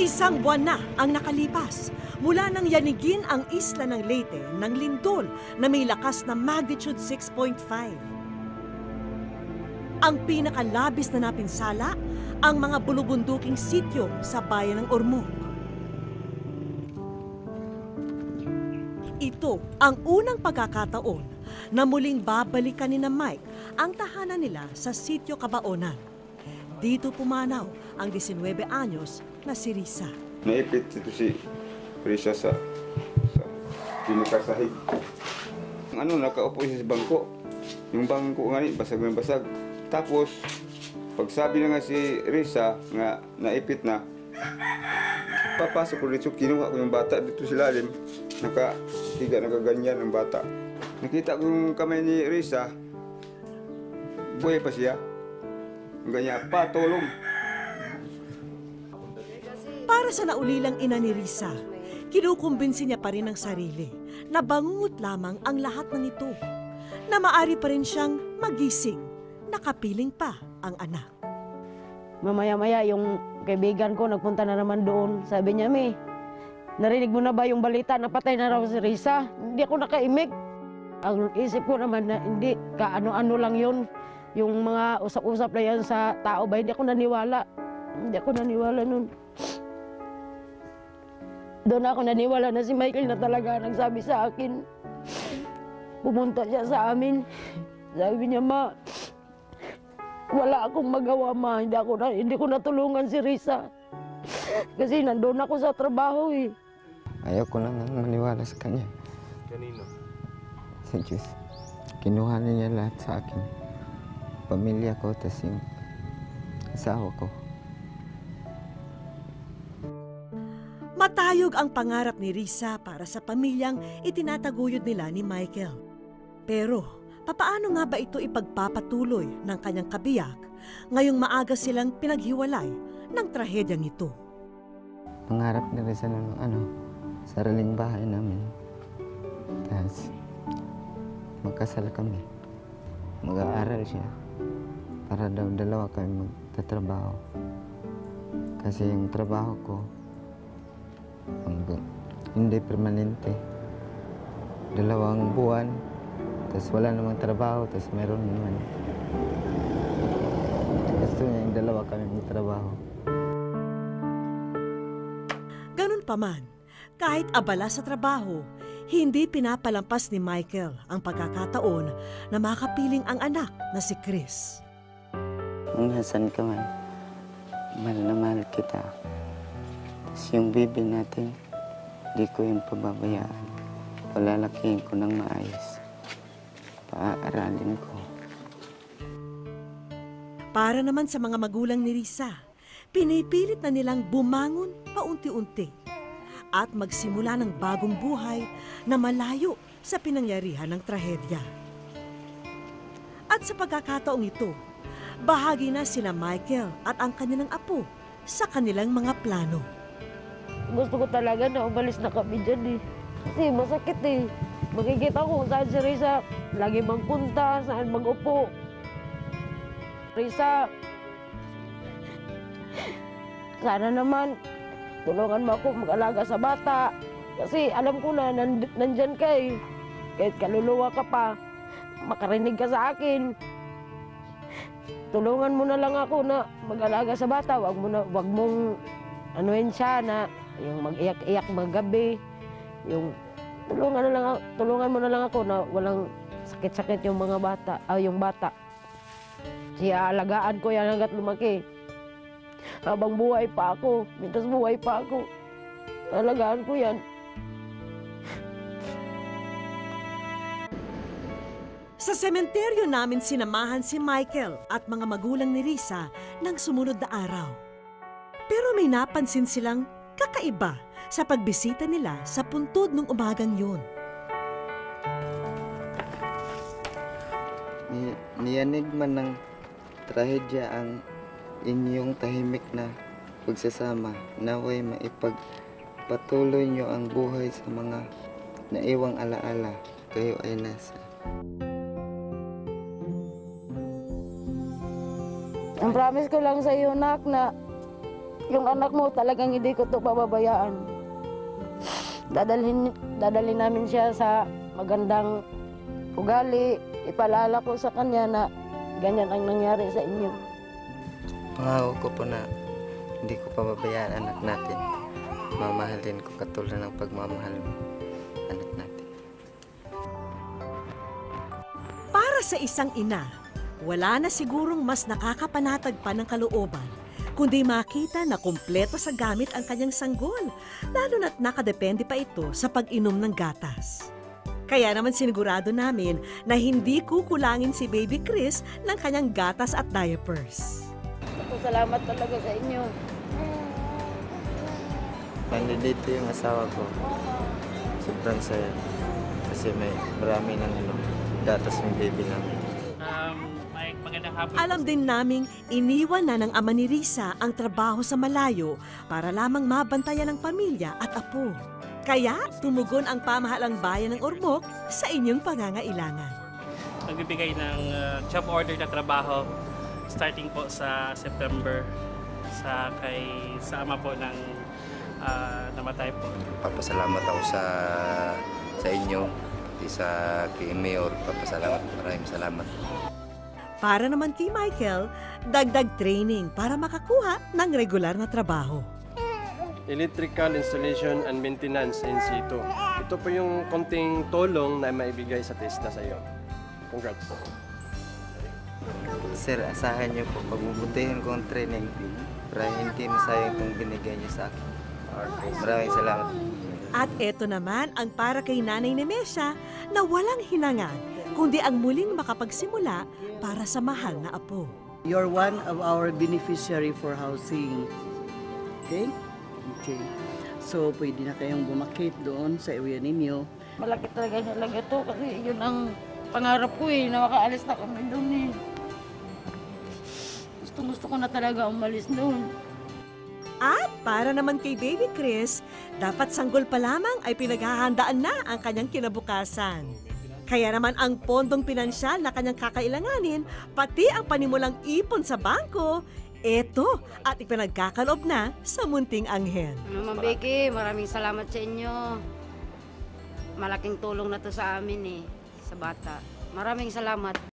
Isang buwan na ang nakalipas mula nang yanigin ang isla ng Leyte ng lindol na may lakas na magnitude 6.5. Ang pinakalabis na napinsala, ang mga bulubunduking sityo sa bayan ng Ormoc. Ito ang unang pagkakataon na muling babalikan ni na Mike ang tahanan nila sa sityo Kabaonan. Dito pumanaw ang 19 anyos na si Risa. Naipit ito si Risa sa, sa pinakasahig. Ano, nakaupo siya sa bangko. Yung bangko nga ni, basag na basag. Tapos, pagsabi na nga si Risa nga naipit na, papasok ko dito, kinuha ko yung bata dito sa lalim. Nakahiga, nakaganyan ng bata. Nakita ko yung kamay ni Risa, buhay pa siya. Ganyan, patulong. Para sa naulilang ina ni Risa, kinukumbinsi niya pa rin ang sarili na bangungot lamang ang lahat ng ito. Na maari pa rin siyang magising, nakapiling pa ang anak. Mamaya-maya yung kaibigan ko nagpunta na naman doon. Sabi niya, Mi, narinig mo na ba yung balita na patay na raw si Risa? Hindi ako nakaimik. Ang isip ko naman na hindi, kaano-ano lang yun. Yung mga usap-usap na yan sa tao ba, hindi ako naniwala. Hindi ako naniwala nun. Doon ako naniwala na si Michael na talaga nagsabi sa akin. Pumunta siya sa amin. Sabi niya, Ma, wala akong magawa, Ma. Hindi, ako na, hindi ko natulungan si Risa. Kasi nandun ako sa trabaho eh. Ayaw ko na maniwala sa kanya. Kanino? Sa Diyos. Kinuha niya lahat sa akin. Pamilya ko, tas yung asawa ko. Matayog ang pangarap ni Risa para sa pamilyang itinataguyod nila ni Michael. Pero, papaano nga ba ito ipagpapatuloy ng kanyang kabiyak ngayong maaga silang pinaghiwalay ng trahedyang ito? Pangarap na rin sa ng ano, sariling bahay namin. Tapos, magkasal kami. Mag-aaral siya. Para daw dalawa kami magtatrabaho. Kasi yung trabaho ko, hanggang hindi permanente. Dalawang buwan, tapos wala namang trabaho, tapos meron naman. Gusto niya yung dalawa kami magtrabaho. Ganun pa man, kahit abala sa trabaho, hindi pinapalampas ni Michael ang pagkakataon na makapiling ang anak na si Chris. Kung nasan ka man, mahal na mahal kita. Tapos yung baby natin, di ko yung pababayaan. Palalakihin ko ng maayos. Paaaralin ko. Para naman sa mga magulang ni Risa, pinipilit na nilang bumangon paunti-unti at magsimula ng bagong buhay na malayo sa pinangyarihan ng trahedya. At sa pagkakataong ito, bahagi na sina Michael at ang kanilang apo sa kanilang mga plano. Gusto ko talaga na umalis na kami dyan eh. Kasi masakit eh. Makikita ko saan si Risa lagi magpunta, saan mag-upo. Risa, sana naman tulungan mo ako mag-alaga sa bata. Kasi alam ko na nand nandyan ka eh. Kahit kaluluwa ka pa, makarinig ka sa akin. Tulungan mo na lang ako na mag-alaga sa bata. Wag mo na, wag mong anuhin siya na yung mag-iyak-iyak magabi. Yung tulungan na lang tulungan mo na lang ako na walang sakit-sakit yung mga bata, ah, yung bata. Siya alagaan ko yan hanggat lumaki. Habang buhay pa ako, mintas buhay pa ako. Alagaan ko yan. Sa sementeryo namin sinamahan si Michael at mga magulang ni Risa ng sumunod na araw. Pero may napansin silang kakaiba sa pagbisita nila sa puntod ng umagang yun. Ni niyanig man ng trahedya ang inyong tahimik na pagsasama. Naway maipagpatuloy nyo ang buhay sa mga naiwang alaala. Kayo ay nasa. Ang promise ko lang sa iyo, nak, na yung anak mo talagang hindi ko to pababayaan. Dadalhin, dadalhin namin siya sa magandang ugali. Ipalala ko sa kanya na ganyan ang nangyari sa inyo. Pangako ko po na hindi ko pababayaan anak natin. Mamahalin ko katulad ng pagmamahal mo anak natin. Para sa isang ina, wala na sigurong mas nakakapanatag pa ng kalooban kundi makita na kumpleto sa gamit ang kanyang sanggol, lalo na't nakadepende pa ito sa pag-inom ng gatas. Kaya naman sinigurado namin na hindi kukulangin si Baby Chris ng kanyang gatas at diapers. Ako, salamat talaga sa inyo. Nandito yung asawa ko. Sobrang saya. Kasi may marami ng ano, gatas yung baby namin. Alam din naming iniwan na ng ama ni Risa ang trabaho sa malayo para lamang mabantayan ang pamilya at apo. Kaya tumugon ang pamahalang bayan ng Ormoc sa inyong pangangailangan. Magbibigay ng uh, job order na trabaho starting po sa September sa kay sa ama po ng uh, namatay po. Papasalamat ako sa sa inyo, pati sa kay Mayor. Papasalamat, maraming salamat. Para naman kay Michael, dagdag training para makakuha ng regular na trabaho. Electrical Installation and Maintenance in situ. Ito po yung konting tulong na maibigay sa TESDA sa iyo. Congrats. Sir, asahan niyo po, pagbubutihin ko ang training para hindi masayang itong binigay niyo sa akin. Maraming salamat. At eto naman ang para kay Nanay Nemesha na walang hinangad, kundi ang muling makapagsimula para sa mahal na apo. You're one of our beneficiary for housing. Okay? Okay. So, pwede na kayong bumakit doon sa area ninyo. Malaki talaga halaga to kasi yun ang pangarap ko eh, na makaalis na kami doon eh. Gusto, gusto ko na talaga umalis doon. At para naman kay Baby Chris, dapat sanggol pa lamang ay pinaghahandaan na ang kanyang kinabukasan. Kaya naman ang pondong pinansyal na kanyang kakailanganin, pati ang panimulang ipon sa bangko, eto at ipinagkakalob na sa munting anghel. Mama Becky, maraming salamat sa inyo. Malaking tulong na to sa amin eh, sa bata. Maraming salamat.